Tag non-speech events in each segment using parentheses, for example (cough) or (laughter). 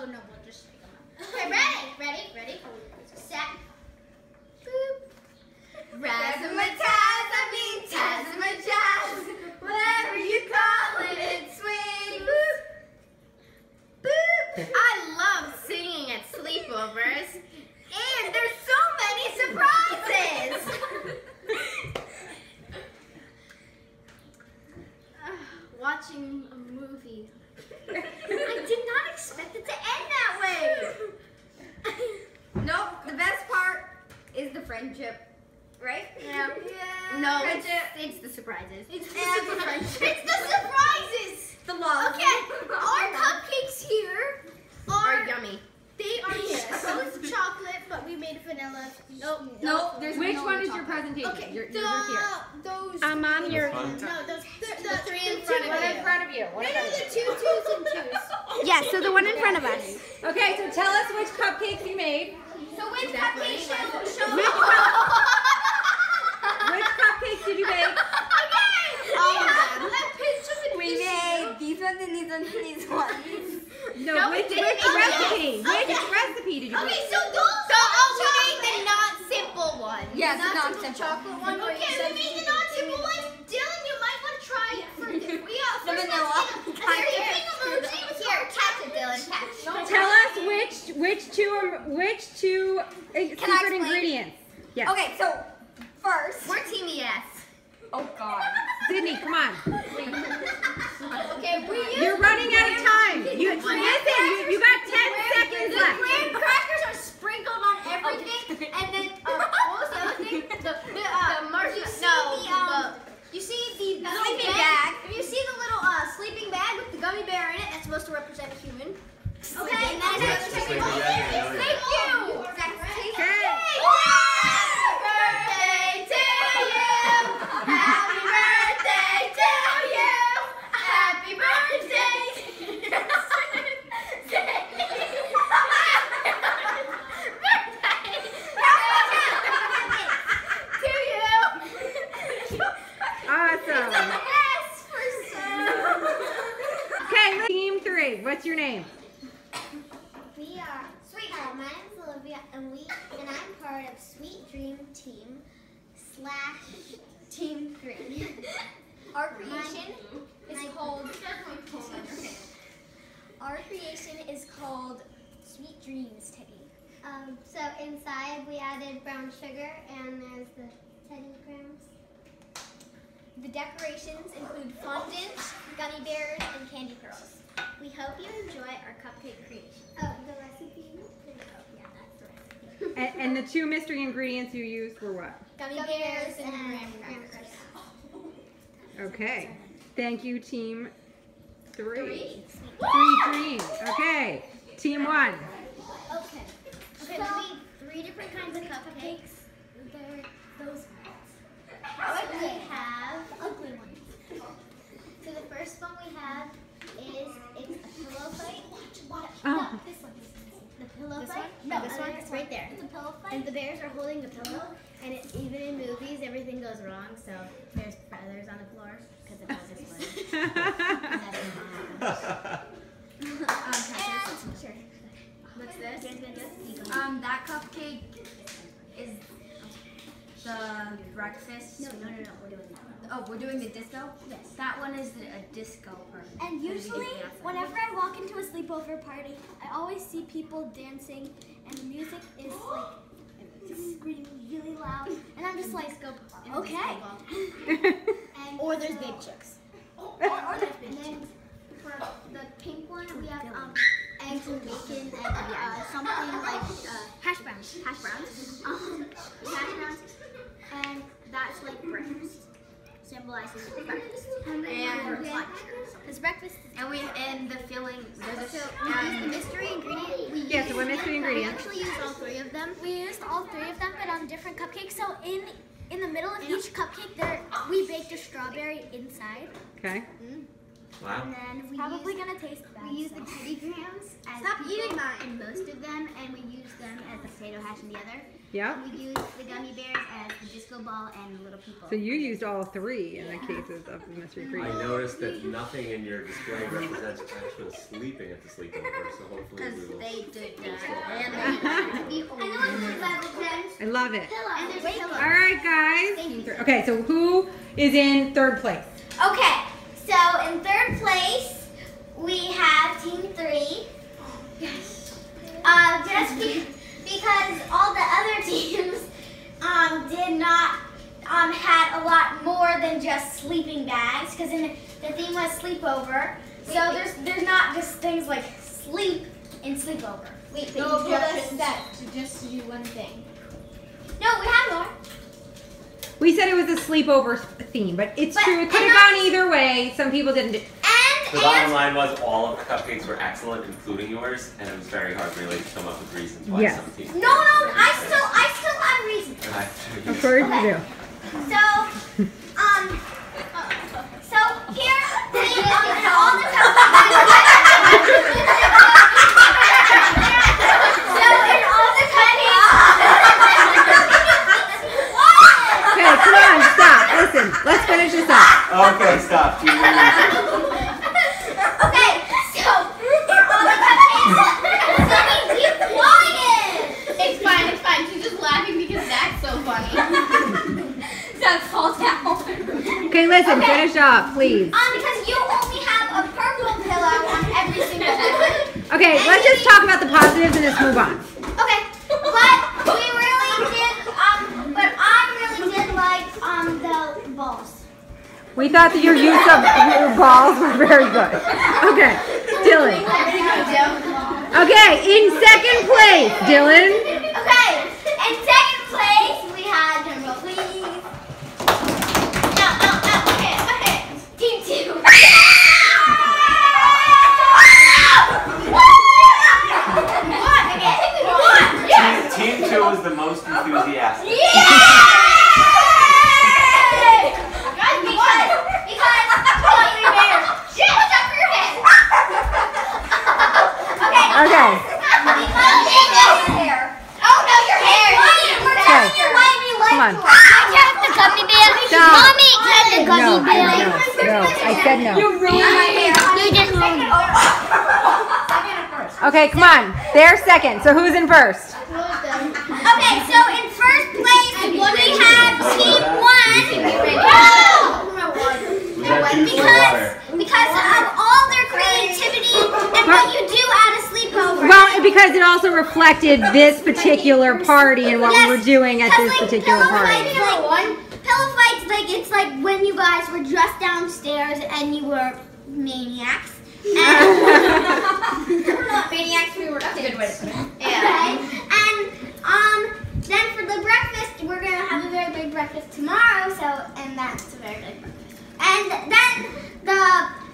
Oh no, we'll just shake them up. Okay, ready, ready, ready, set. Boop. Razzmatazz, I mean Tazamajazz. Whatever you call it, it's sweet. Boop. Boop. I love singing at sleepovers. And there's so many surprises. Ah, Watching a movie. I did not expect it to end that way. Nope, the best part is the friendship, right? Yeah. No, it's, it's the surprises. It's the And the surprises. friendship. It's the surprises. The love. Okay, our cupcakes here are Are yummy. they are both chocolate, but we made vanilla. Nope. Nope, there's Which vanilla one is your presentation? Okay, Your, the, yours are here. those. Um, Mom, you're- No, those the, the, three in front of One you. in front of you. One No, no, the two twos and twos. (laughs) Yeah, so the one in front of us. Okay, so tell us which cupcakes you made. So which Exactly. cupcake show? show (laughs) Which Which cupcakes did you make? Okay. All of them. a pinch We made these ones and these ones and these ones. No, No, which, which recipe? this. Which recipe did you Okay, make? so those. So, oh, we made the not simple one. Yeah, the not not simple simple chocolate one. Okay, we made the non-simple one. Dylan, you might want to try it (laughs) for the, we got The vanilla. let's get a- Here, emoji. Here, catch it, Dylan. Catch. it. Tell us which which two are- which two uh, secret ingredients. Yes. Okay, so first. We're team yes. Oh God. (laughs) Sydney, come on. (laughs) Okay, we You're running out of time. You listen. You, you got ten seconds The left. graham crackers are sprinkled on everything, and then (laughs) uh, what was the other thing? The the, uh, the marshmallow. You see no, the um. You see the little sleeping bag. If you see the little uh, sleeping bag with the gummy bear in it, that's supposed to represent a human. Okay, and that's the sleeping bag, I know it. Thank you. Okay. Happy birthday to you. Happy birthday to you. Happy birthday. To you. Awesome. Yes, for sure. Okay, team three. What's your name? We are sweet. Uh, my name's Olivia, and we and I'm part of Sweet Dream Team slash Team Three. (laughs) Our creation is my- called. (laughs) Our creation is called Sweet Dreams Teddy. Um, so inside we added brown sugar, and there's the Teddy Grahams. The decorations include fondant, gummy bears, and candy pearls. We hope you enjoy our cupcake creation. Oh, the recipe. Oh, yeah, that's the recipe. And, and the two mystery ingredients you used were what? Gummy, Gummy bears bears and and graham graham crackers. Okay. Thank you, team three. Three. Three dreams. Okay. Team one. Okay. Okay, we made three different kinds of cupcakes. They're those ones. So we have ugly ones. So the first one we have is it's a pillow fight. Oh. No, this one. The pillow This fight? one? No, No, this uh, one. this It's one. right there. It's a pillow fight? And the bears are holding a pillow, and it, even in movies, everything goes wrong. So there's feathers on the floor because it was this one. (laughs) Patrick, sure. What's this? Um, that cupcake is the breakfast. No, no, no, no. We're doing that. Oh, we're doing the disco? Yes. That one is the, a disco part. And usually, whenever I walk into a sleepover party, I always see people dancing, and the music is like screaming really loud, and I'm just like, okay. (laughs) And or there's baby chicks. Or, or there's And then for the pink one, we have um, eggs and bacon and uh, (laughs) something like uh, hash browns. Hash browns. (laughs) Um, hash browns. And that's like breakfast. Symbolizes breakfast. And then And we lunch. Because breakfast And we and the filling. There's So a, we use the um, mystery ingredient. We Yeah, so what mystery we actually use all three of them. We used all three of them, but on different cupcakes. So in in the middle of each cupcake, there we baked a strawberry inside, Okay. Wow. And then we probably use, gonna taste bad. we use the so. Teddy Grahams as Stop people eating mine. in most of them, and we use them as the potato hash in the other. Yep. We used the gummy bears as the disco ball and the little people. So you used all three in the cases of the mystery (laughs) I noticed that nothing in your display represents actual sleeping at the sleepover, so hopefully we will. They did we will still that. And I know what the Bible says. I love it. And there's pillows. All right, guys. Okay, so who is in third place? Okay, so in third place we have Team Three. (gasps) Yes. Uh, just be- because all the other (laughs) teams um, did not um, had a lot more than just sleeping bags because the theme was sleepover. So there's there's not just things like sleep and sleepover. Wait, No, but you just set to just do one thing. No, we have more. We said it was a sleepover theme, but it's But- true. It could have gone either way. Some people didn't. Do- And The bottom line was all of the cupcakes were excellent, including yours, and it was very hard really to come up with reasons why Yes. some teams. no, no, I still I still have reasons. I- (laughs) of course you do. So, um, so here, the, um, all the So in all the Okay, come on, stop. Listen, let's finish this up. Okay, stop. Two minutes. Okay, so in all the cupcakes, Sammy, be quiet. It's fine, it's fine. She's just laughing because that's so funny. Zach falls down. Okay, listen, Okay. finish up, please. Um, because you only have a purple pillow on every single one. Okay, let's just talk about the positives and let's move on. Okay, but we really did, um, but I really did like, um, the balls. We thought that your use of your balls were very good. Okay, Dylan. Okay, in second place, Dylan. Okay, in second place, we had, drum roll please. No, no, no, okay, okay. Team two. What? Okay, what? Yes. Team two was the most enthusiastic. Yay! Guys, because, because, Gummy Bear. Shit, what's up for your head? okay. Okay. Because Gummy Bear. Oh no, your hair. We're Okay. telling you why we like Come on. I kept the gummy bear. Stop. Mommy kept the No, no, no. I said no. ruined my hair. You just ruined Okay, come on. They're second. So who's in first? Okay, so in first place we have Team One. We had juice or water. Because, because of also reflected this particular party and what we were doing at this like, particular pillow party. Fights, like, pillow fights, like it's like when you guys were dressed downstairs and you were maniacs. (laughs) And (laughs) maniacs, we were That's a good way to put it. Okay. And um, then for the breakfast, we're gonna have a very big breakfast tomorrow. So, and that's a very big breakfast. And then the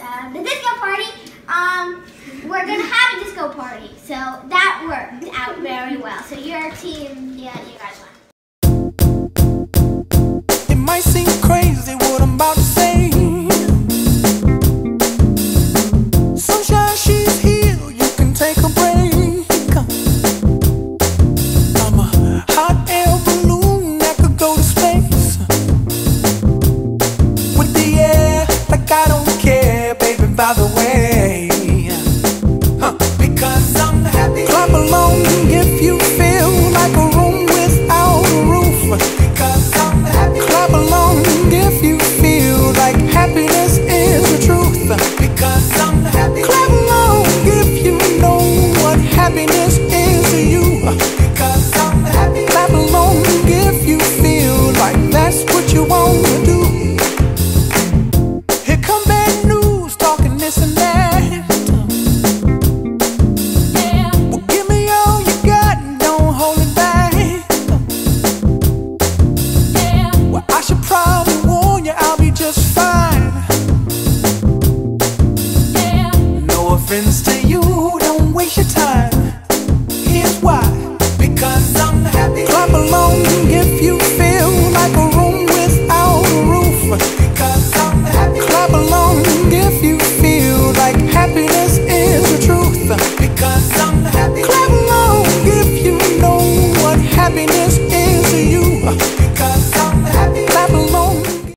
uh, the disco party. Um, we're gonna have a disco party. So that worked out very well. So your team, yeah, you friends to you, don't waste your time. Here's why.